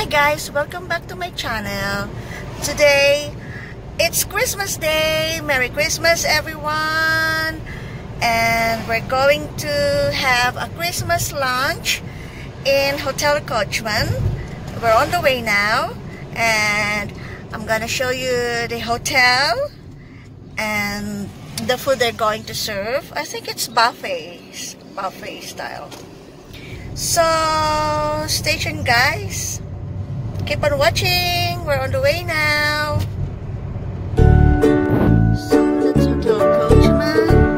Hi guys, welcome back to my channel. Today, it's Christmas Day. Merry Christmas everyone. And we're going to have a Christmas lunch in Hotel Coachman. We're on the way now and I'm gonna show you the hotel and the food they're going to serve. I think it's buffet, buffet style. So, tuned guys. Keep on watching. We're on the way now. So, that's Hotel Coachman.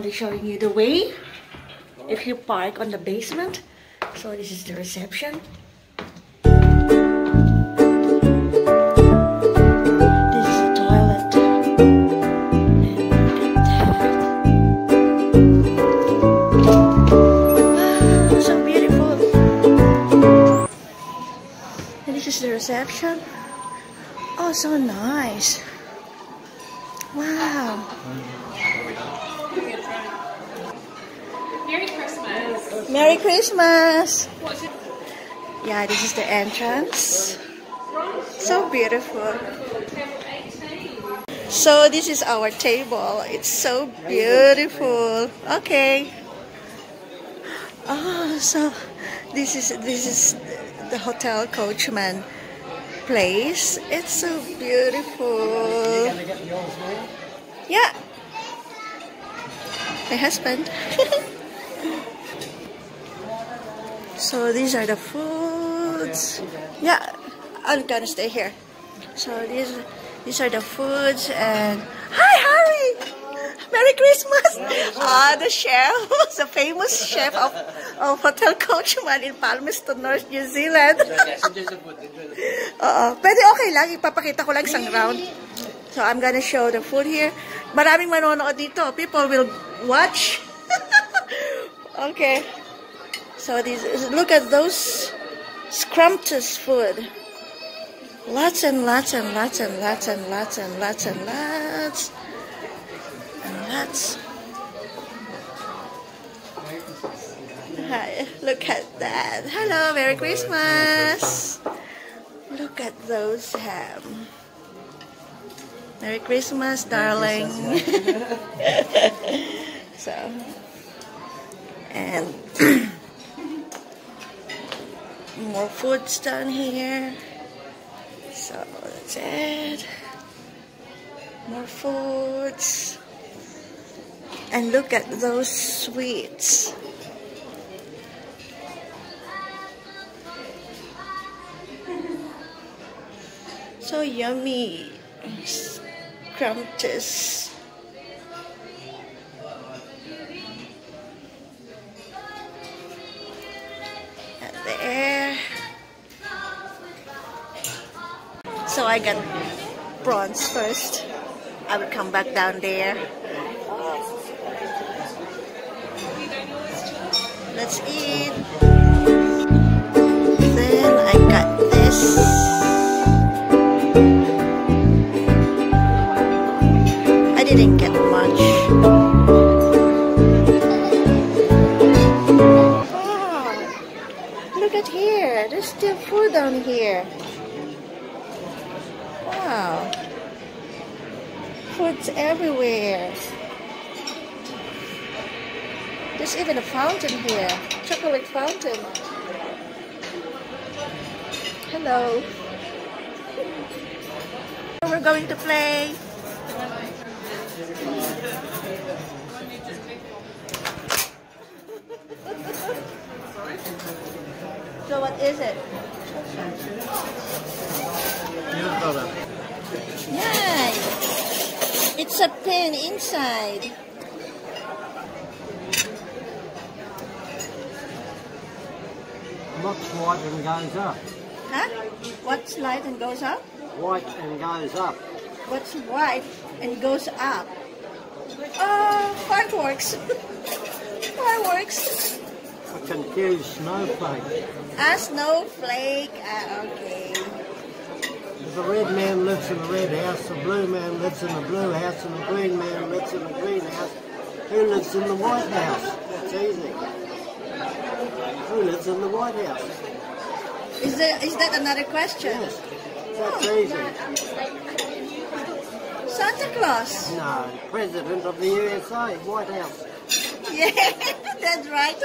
Only showing you the way. If you park on the basement. So this is the reception. The reception. Oh, so nice. Wow. Merry Christmas. Yeah, this is the entrance. So beautiful. So this is our table. It's so beautiful. Okay. Oh, so this is this is the hotel coachman place. It's so beautiful. Yeah. My husband. so these are the foods. Yeah, I'm gonna stay here. So these these are the foods and hi Harry. Merry Christmas! Ah, the chef, the famous chef of, of Hotel Coachman in Palmerston North, New Zealand. Oo. Pwede okay lang. Ipapakita ko lang isang round. So, I'm gonna show the food here. Maraming manonood dito. People will watch. okay. So, this, look at those scrumptious food. Lots and lots and lots and lots and lots and lots and lots. And lots. Hi, look at that. Hello, Merry Christmas. Look at those ham. Merry Christmas, darling. so, and more foods down here. So that's it. More foods. And look at those sweets. So yummy. Scrumptious. I got bronze first. I will come back down there. Let's eat. Then I got this. I didn't get much. Wow. Look at here. There's still food down here. Wow. Food's everywhere. There's even a fountain here. Chocolate fountain. Hello. We're going to play. so what is it? Yeah, it's a pin inside. What's white and goes up? Huh? What's light and goes up? White and goes up. What's white and goes up? Oh, fireworks. fireworks. A confused snowflake. A snowflake. Ah, okay. The red man lives in the red house, the blue man lives in the blue house, and the green man lives in the green house. Who lives in the white house? That's easy. Who lives in the White House? Is that is that another question? Yes. That's easy. Santa Claus. No, President of the USA, White House. Yeah, that's right.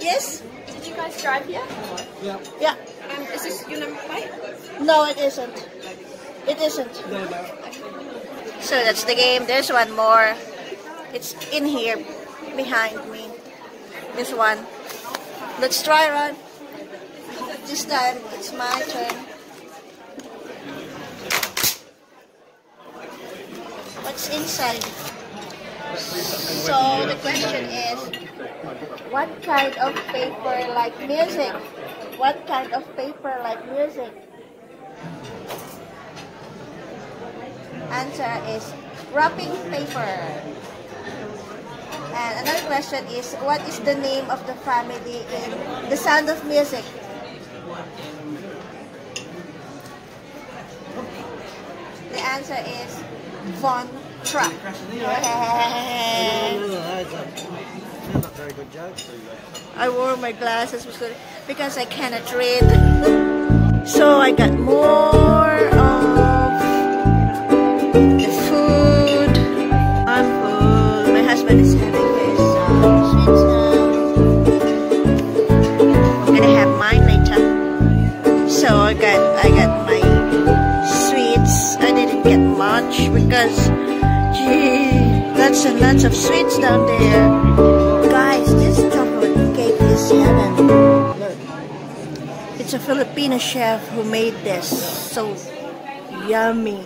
yes? Did you guys drive here? Yep. Yeah. Is this your number five? No, it isn't. It isn't. So that's the game. There's one more. It's in here behind me. This one. Let's try run. This time it's my turn. What's inside? So the question is, what kind of paper like music? What kind of paper like music? Answer is wrapping paper. And another question is, what is the name of the family in The Sound of Music? The answer is Von Trapp. Yeah. They're very good jokes. I wore my glasses because- I cannot read. So I got more of the food. I'm full. My husband is having his uh, sweets now. I'm gonna have mine later. So I got I got my sweets. I didn't get much because gee, lots and lots of sweets down there. Guys, this chocolate cake is heaven. A Filipino chef who made this. So yummy.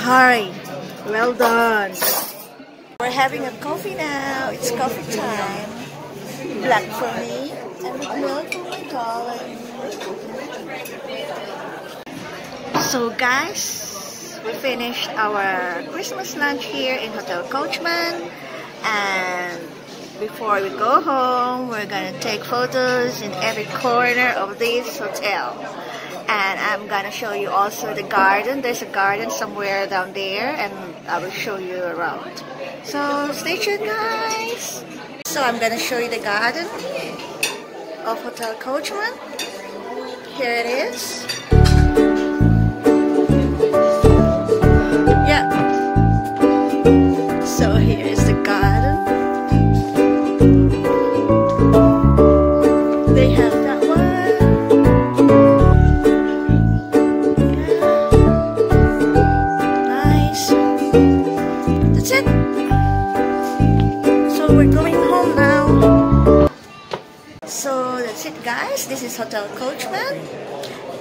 Hi, well done. We're having a coffee now. It's coffee time. Black for me and with milk for my darling. So guys, we finished our Christmas lunch here in Hotel Coachman and before we go home, we're gonna take photos in every corner of this hotel. And I'm gonna show you also the garden. There's a garden somewhere down there and I will show you around. So stay tuned guys! So I'm gonna show you the garden of Hotel Coachman. Here it is. Yeah. So that's it guys. This is Hotel Coachman.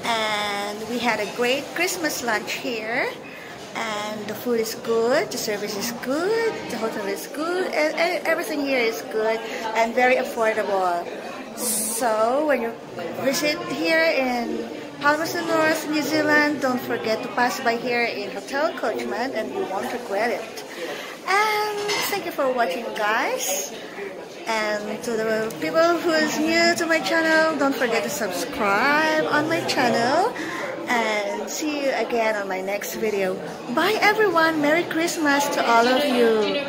And we had a great Christmas lunch here. And the food is good, the service is good, the hotel is good, and, and everything here is good and very affordable. So when you visit here in Palmerston North, New Zealand, don't forget to pass by here in Hotel Coachman and you won't regret it. And thank you for watching guys. And to the people who is new to my channel, don't forget to subscribe on my channel. And see you again on my next video. Bye everyone. Merry Christmas to all of you.